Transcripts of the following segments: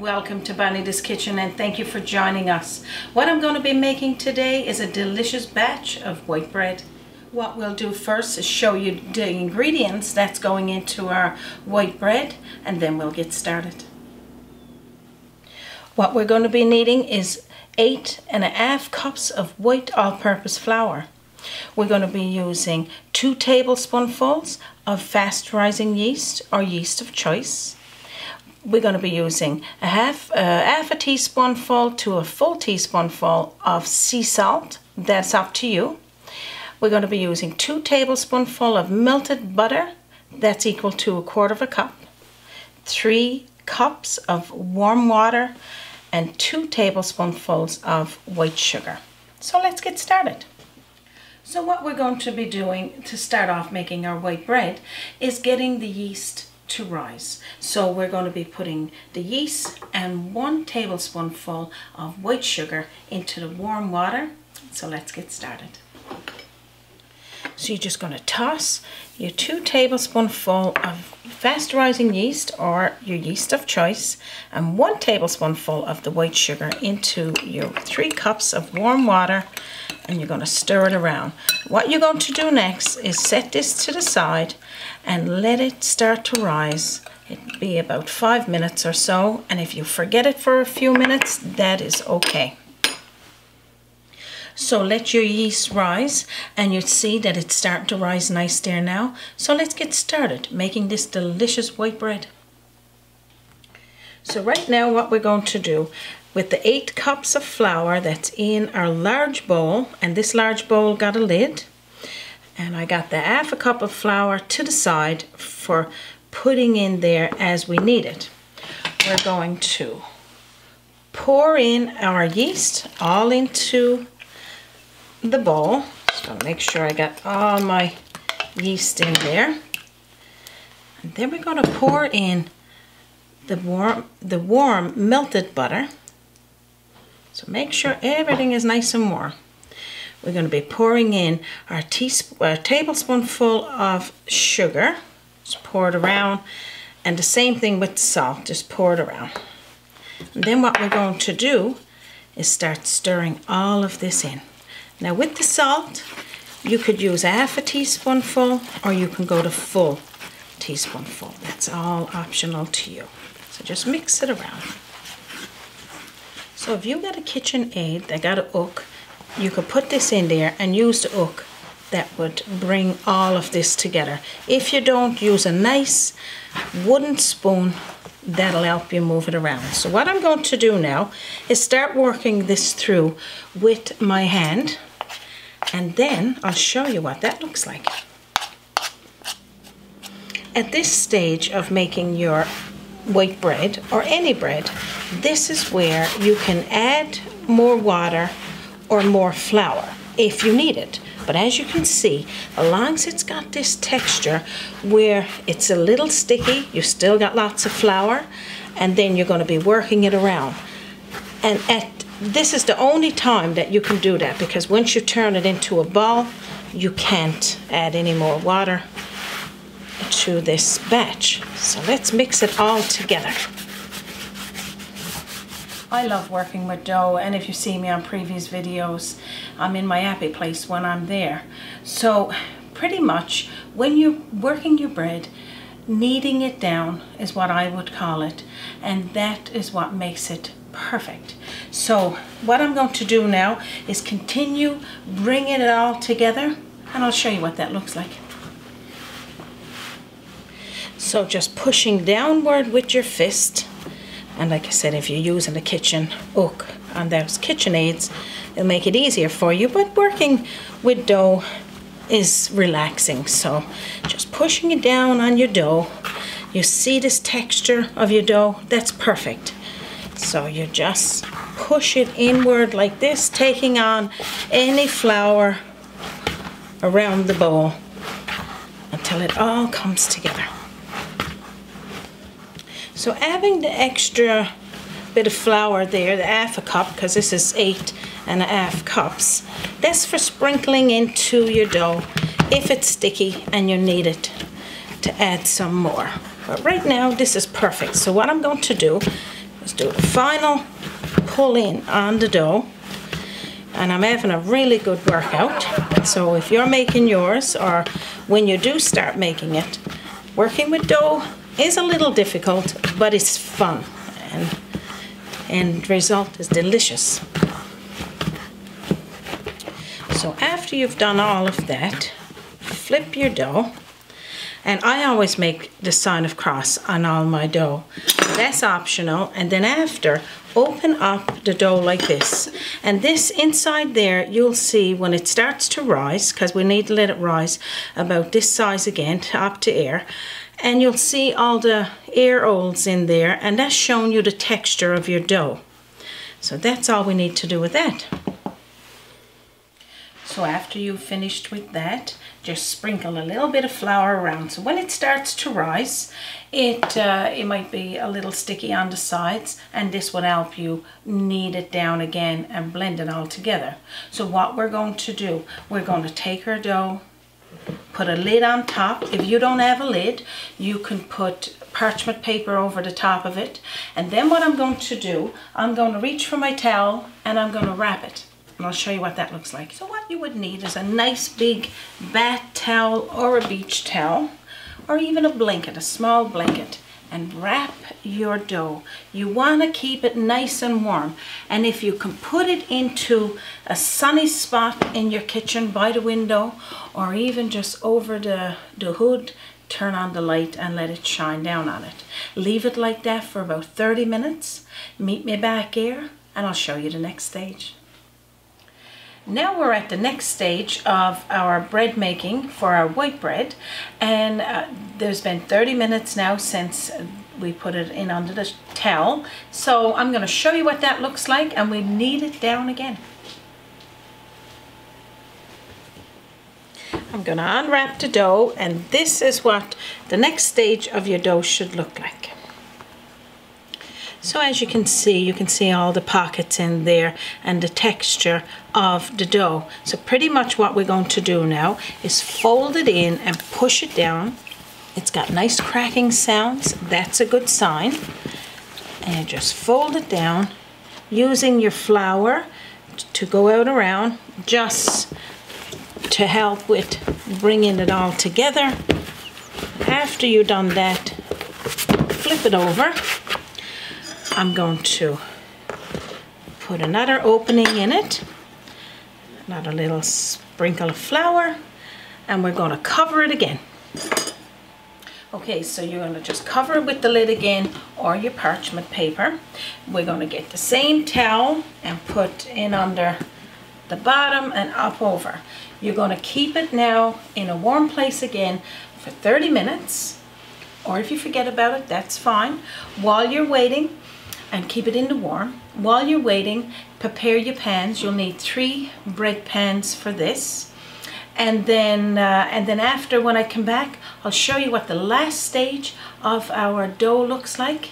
welcome to Bonita's Kitchen and thank you for joining us. What I'm going to be making today is a delicious batch of white bread. What we'll do first is show you the ingredients that's going into our white bread and then we'll get started. What we're going to be needing is eight and a half cups of white all-purpose flour. We're going to be using two tablespoonfuls of fast rising yeast or yeast of choice we're going to be using a half, uh, half a teaspoonful to a full teaspoonful of sea salt. That's up to you. We're going to be using two tablespoonful of melted butter. That's equal to a quarter of a cup. Three cups of warm water and two tablespoonfuls of white sugar. So let's get started. So what we're going to be doing to start off making our white bread is getting the yeast to rise. So we're going to be putting the yeast and one tablespoonful of white sugar into the warm water. So let's get started. So you're just going to toss your two tablespoonful of fast rising yeast or your yeast of choice and one tablespoonful of the white sugar into your three cups of warm water and you're going to stir it around. What you're going to do next is set this to the side and let it start to rise. It'll be about five minutes or so and if you forget it for a few minutes that is okay. So let your yeast rise and you'll see that it's starting to rise nice there now. So let's get started making this delicious white bread. So right now what we're going to do with the eight cups of flour that's in our large bowl and this large bowl got a lid and I got the half a cup of flour to the side for putting in there as we need it. We're going to pour in our yeast all into the bowl. To make sure I got all my yeast in there. And then we're going to pour in the warm, the warm melted butter. So make sure everything is nice and warm. We're going to be pouring in our, teaspoon, uh, tablespoonful of sugar. Just pour it around. And the same thing with salt. Just pour it around. And then what we're going to do is start stirring all of this in. Now with the salt, you could use half a teaspoonful or you can go to full teaspoonful. That's all optional to you. So just mix it around. So if you got a KitchenAid that got a hook, you could put this in there and use the hook that would bring all of this together. If you don't, use a nice wooden spoon that'll help you move it around. So what I'm going to do now is start working this through with my hand and then I'll show you what that looks like. At this stage of making your white bread or any bread, this is where you can add more water or more flour if you need it. But as you can see, as long as it's got this texture where it's a little sticky, you still got lots of flour, and then you're going to be working it around. And at this is the only time that you can do that because once you turn it into a ball, you can't add any more water to this batch. So let's mix it all together. I love working with dough and if you see me on previous videos, I'm in my happy place when I'm there. So pretty much when you're working your bread, kneading it down is what I would call it and that is what makes it perfect. So what I'm going to do now is continue bringing it all together and I'll show you what that looks like. So just pushing downward with your fist and like I said, if you're using a kitchen hook on those KitchenAids, it'll make it easier for you. But working with dough is relaxing. So just pushing it down on your dough. You see this texture of your dough? That's perfect. So you just push it inward like this, taking on any flour around the bowl until it all comes together. So adding the extra bit of flour there, the half a cup, because this is eight and a half cups, that's for sprinkling into your dough if it's sticky and you need it to add some more. But right now, this is perfect. So what I'm going to do Just do the final pull in on the dough and I'm having a really good workout. So if you're making yours or when you do start making it, working with dough is a little difficult, but it's fun and end result is delicious. So after you've done all of that, flip your dough and I always make the sign of cross on all my dough. That's optional. And then after, open up the dough like this. And this inside there, you'll see when it starts to rise, because we need to let it rise about this size again, up to air. And you'll see all the air holes in there, and that's showing you the texture of your dough. So that's all we need to do with that. So after you've finished with that, just sprinkle a little bit of flour around. So when it starts to rise, it, uh, it might be a little sticky on the sides and this will help you knead it down again and blend it all together. So what we're going to do, we're going to take our dough, put a lid on top. If you don't have a lid, you can put parchment paper over the top of it. And then what I'm going to do, I'm going to reach for my towel and I'm going to wrap it and I'll show you what that looks like. So what you would need is a nice big bath towel or a beach towel or even a blanket, a small blanket and wrap your dough. You want to keep it nice and warm and if you can put it into a sunny spot in your kitchen by the window or even just over the, the hood turn on the light and let it shine down on it. Leave it like that for about 30 minutes. Meet me back here and I'll show you the next stage. Now we're at the next stage of our bread making for our white bread and uh, there's been 30 minutes now since we put it in under the towel so I'm going to show you what that looks like and we knead it down again. I'm going to unwrap the dough and this is what the next stage of your dough should look like. So as you can see, you can see all the pockets in there and the texture of the dough. So pretty much what we're going to do now is fold it in and push it down. It's got nice cracking sounds. That's a good sign. And just fold it down using your flour to go out around just to help with bringing it all together. After you've done that, flip it over I'm going to put another opening in it, another little sprinkle of flour, and we're going to cover it again. Okay, so you're going to just cover it with the lid again or your parchment paper. We're going to get the same towel and put in under the bottom and up over. You're going to keep it now in a warm place again for 30 minutes or if you forget about it, that's fine. While you're waiting, and keep it in the warm. While you're waiting, prepare your pans. You'll need three bread pans for this. And then, uh, and then after when I come back, I'll show you what the last stage of our dough looks like.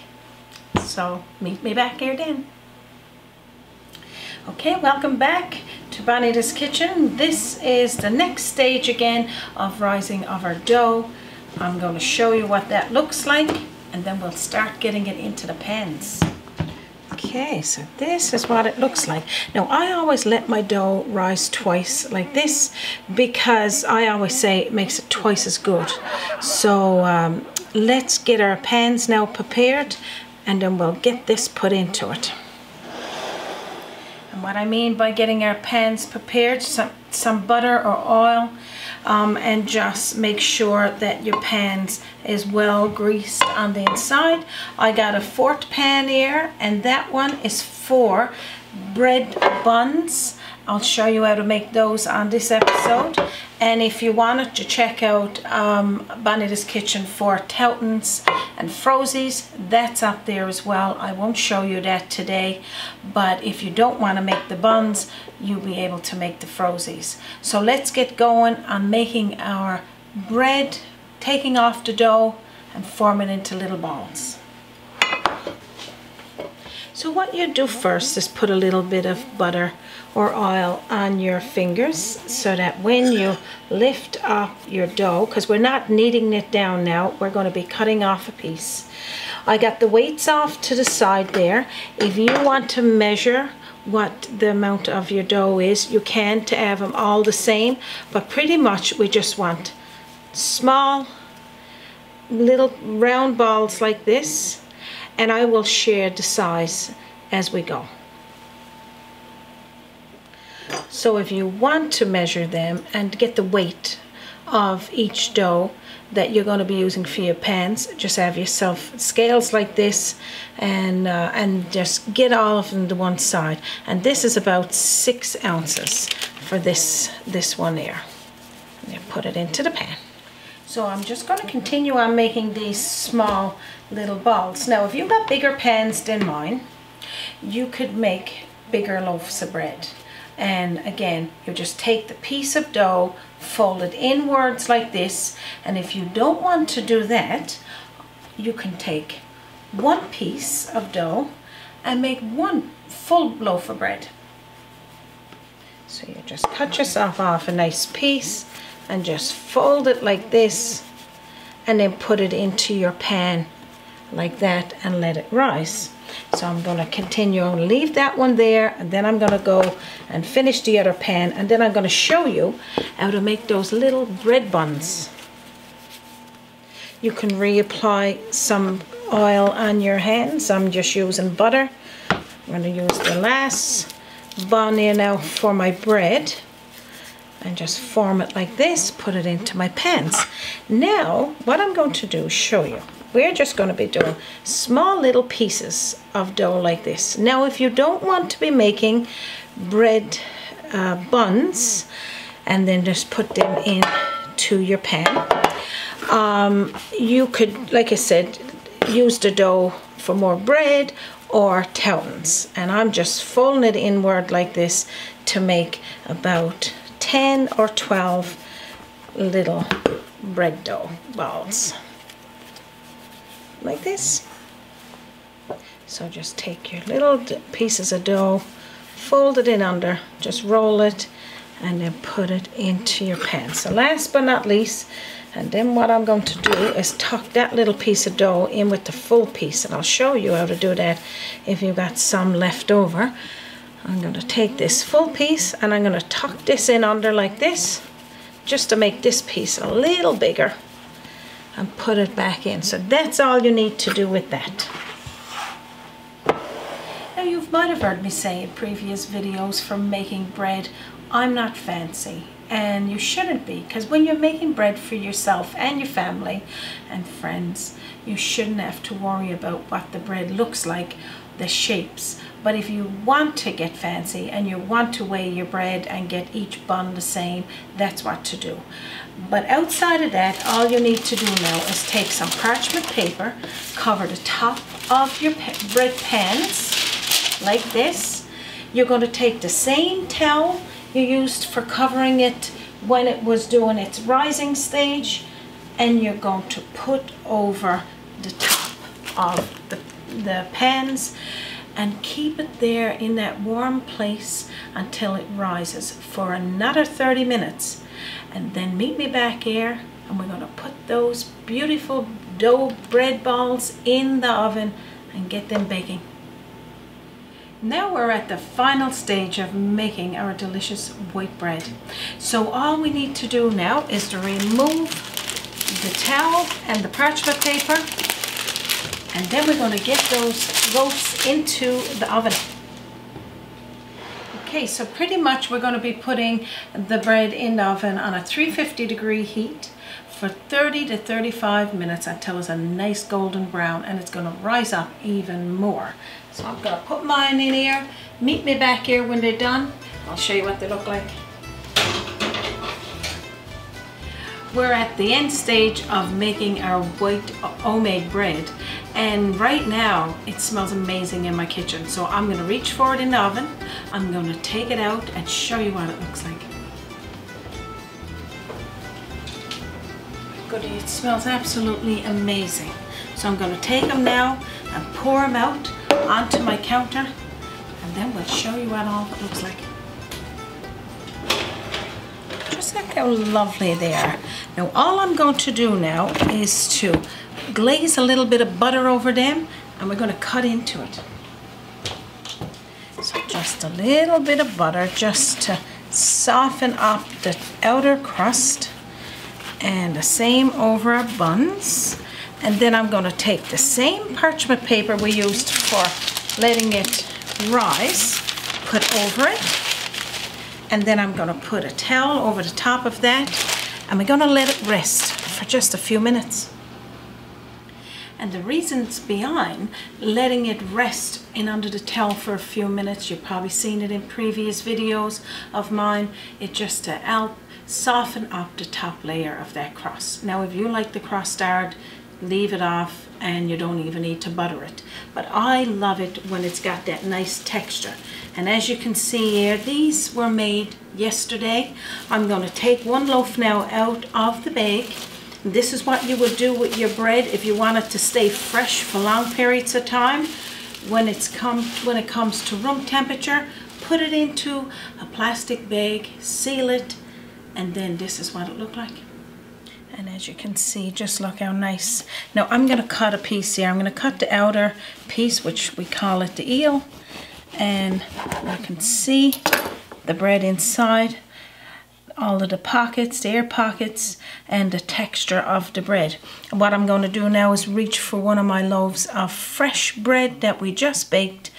So meet me back here then. Okay, welcome back to Bonita's Kitchen. This is the next stage again of rising of our dough. I'm going to show you what that looks like and then we'll start getting it into the pans. Okay, so this is what it looks like. Now, I always let my dough rise twice like this because I always say it makes it twice as good. So um, let's get our pans now prepared and then we'll get this put into it. And what I mean by getting our pans prepared, some, some butter or oil, um, and just make sure that your pans is well greased on the inside. I got a fort pan here and that one is for bread buns. I'll show you how to make those on this episode. And if you wanted to check out um, Bonita's Kitchen for Toutons and Frozies, that's up there as well. I won't show you that today, but if you don't want to make the buns, you'll be able to make the Frozies. So let's get going on making our bread, taking off the dough and forming into little balls. So what you do first is put a little bit of butter or oil on your fingers so that when you lift up your dough, because we're not kneading it down now, we're going to be cutting off a piece. I got the weights off to the side there. If you want to measure what the amount of your dough is, you can to have them all the same, but pretty much we just want small little round balls like this and I will share the size as we go. So if you want to measure them and get the weight of each dough that you're going to be using for your pans, just have yourself scales like this and uh, and just get all of them to one side. And this is about six ounces for this, this one here. And put it into the pan. So I'm just going to continue on making these small little balls. Now if you've got bigger pans than mine, you could make bigger loaves of bread. And again, you just take the piece of dough, fold it inwards like this, and if you don't want to do that, you can take one piece of dough and make one full loaf of bread. So you just cut yourself off a nice piece and just fold it like this and then put it into your pan like that and let it rise. So I'm going to continue and leave that one there and then I'm going to go and finish the other pan and then I'm going to show you how to make those little bread buns. You can reapply some oil on your hands. I'm just using butter. I'm going to use the last bun here now for my bread and just form it like this, put it into my pans. Now, what I'm going to do is show you. We're just going to be doing small little pieces of dough like this. Now, if you don't want to be making bread uh, buns and then just put them into your pan, um, you could, like I said, use the dough for more bread or toutons. And I'm just folding it inward like this to make about 10 or 12 little bread dough balls. Like this. So just take your little pieces of dough fold it in under just roll it and then put it into your pan. So last but not least and then what I'm going to do is tuck that little piece of dough in with the full piece and I'll show you how to do that if you've got some left over I'm going to take this full piece and I'm going to tuck this in under like this just to make this piece a little bigger and put it back in. So that's all you need to do with that. Now you might have heard me say in previous videos from making bread, I'm not fancy and you shouldn't be because when you're making bread for yourself and your family and friends you shouldn't have to worry about what the bread looks like the shapes. But if you want to get fancy and you want to weigh your bread and get each bun the same, that's what to do. But outside of that, all you need to do now is take some parchment paper, cover the top of your bread pans like this. You're going to take the same towel you used for covering it when it was doing its rising stage and you're going to put over the top of the the pans and keep it there in that warm place until it rises for another 30 minutes and then meet me back here and we're going to put those beautiful dough bread balls in the oven and get them baking. Now we're at the final stage of making our delicious white bread. So all we need to do now is to remove the towel and the parchment paper and then we're going to get those loaves into the oven. Okay, so pretty much we're going to be putting the bread in the oven on a 350 degree heat for 30 to 35 minutes until it's a nice golden brown and it's going to rise up even more. So I'm going to put mine in here. Meet me back here when they're done. I'll show you what they look like. We're at the end stage of making our white homemade bread and right now it smells amazing in my kitchen. So I'm going to reach for it in the oven. I'm going to take it out and show you what it looks like. Goody it smells absolutely amazing. So I'm going to take them now and pour them out onto my counter and then we'll show you what all it looks like. Look how lovely they are. Now all I'm going to do now is to glaze a little bit of butter over them and we're going to cut into it. So just a little bit of butter just to soften up the outer crust and the same over our buns. And then I'm going to take the same parchment paper we used for letting it rise, put over it. And then I'm going to put a towel over the top of that and we're going to let it rest for just a few minutes. And the reasons behind letting it rest in under the towel for a few minutes, you've probably seen it in previous videos of mine, it just to help soften up the top layer of that crust. Now if you like the crust hard, leave it off and you don't even need to butter it. But I love it when it's got that nice texture. And as you can see here, these were made yesterday. I'm going to take one loaf now out of the bag. This is what you would do with your bread if you want it to stay fresh for long periods of time. When, it's come, when it comes to room temperature, put it into a plastic bag, seal it, and then this is what it looked like. And as you can see, just look how nice. Now I'm going to cut a piece here. I'm going to cut the outer piece, which we call it the eel. And you can see the bread inside, all of the pockets, the air pockets, and the texture of the bread. what I'm going to do now is reach for one of my loaves of fresh bread that we just baked,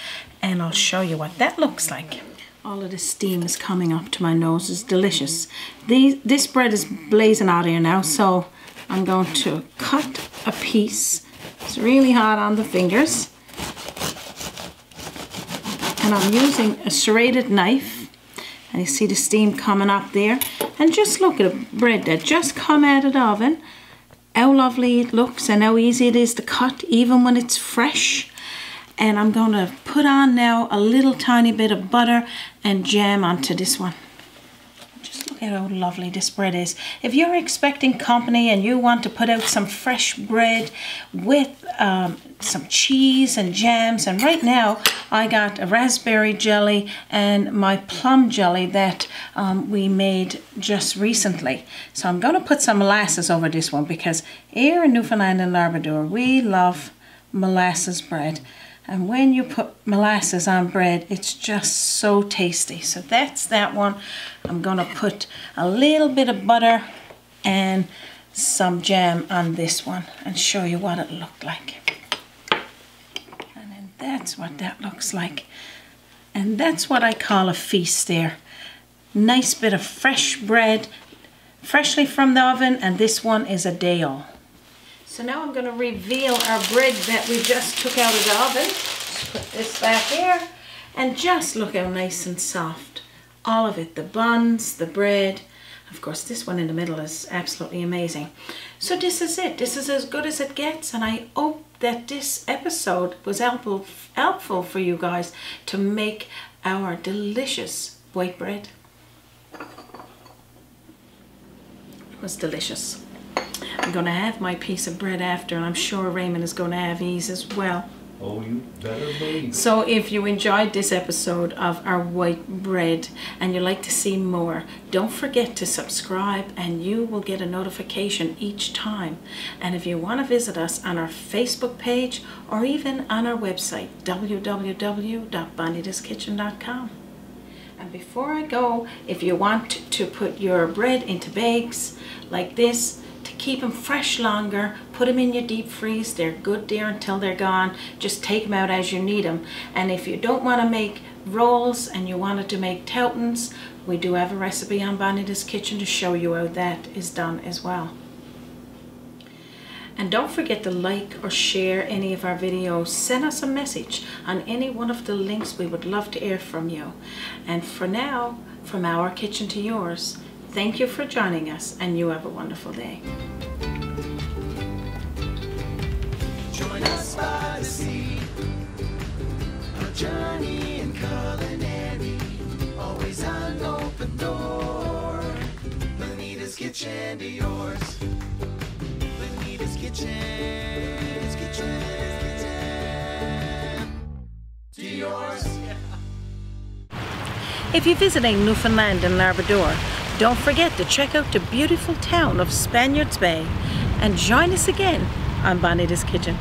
and I'll show you what that looks like. All of the steam is coming up to my nose. It's delicious. These, this bread is blazing out here now, so I'm going to cut a piece. It's really hard on the fingers. And I'm using a serrated knife. And you see the steam coming up there. And just look at the bread that just come out of the oven. How lovely it looks and how easy it is to cut even when it's fresh and I'm going to put on now a little tiny bit of butter and jam onto this one. Just look at how lovely this bread is. If you're expecting company and you want to put out some fresh bread with um, some cheese and jams, and right now I got a raspberry jelly and my plum jelly that um, we made just recently. So I'm going to put some molasses over this one because here in Newfoundland and Labrador we love molasses bread. And when you put molasses on bread, it's just so tasty. So that's that one. I'm to put a little bit of butter and some jam on this one and show you what it looked like. And then that's what that looks like. And that's what I call a feast there. Nice bit of fresh bread, freshly from the oven, and this one is a day old. So now I'm going to reveal our bread that we just took out of the oven. Just put this back here. And just look how nice and soft. All of it, the buns, the bread. Of course, this one in the middle is absolutely amazing. So this is it. This is as good as it gets. And I hope that this episode was helpful, helpful for you guys to make our delicious white bread. It was delicious. I'm going to have my piece of bread after, and I'm sure Raymond is going to have his as well. Oh, you better believe. So if you enjoyed this episode of our white bread and you'd like to see more, don't forget to subscribe and you will get a notification each time. And if you want to visit us on our Facebook page or even on our website, www.bonitaskitchen.com. And before I go, if you want to put your bread into bags like this, keep them fresh longer. Put them in your deep freeze. They're good there until they're gone. Just take them out as you need them. And if you don't want to make rolls and you wanted to make toutons, we do have a recipe on Bonita's Kitchen to show you how that is done as well. And don't forget to like or share any of our videos. Send us a message on any one of the links. We would love to hear from you. And for now, from our kitchen to yours, Thank you for joining us and you have a wonderful day. Join us by the sea, a journey in culinary, always an open door. Bonita's Kitchen to yours. Bonita's Kitchen, Bonita's Kitchen, to yours. If you're visiting Newfoundland and Labrador, don't forget to check out the beautiful town of Spaniards Bay and join us again on Bonita's Kitchen.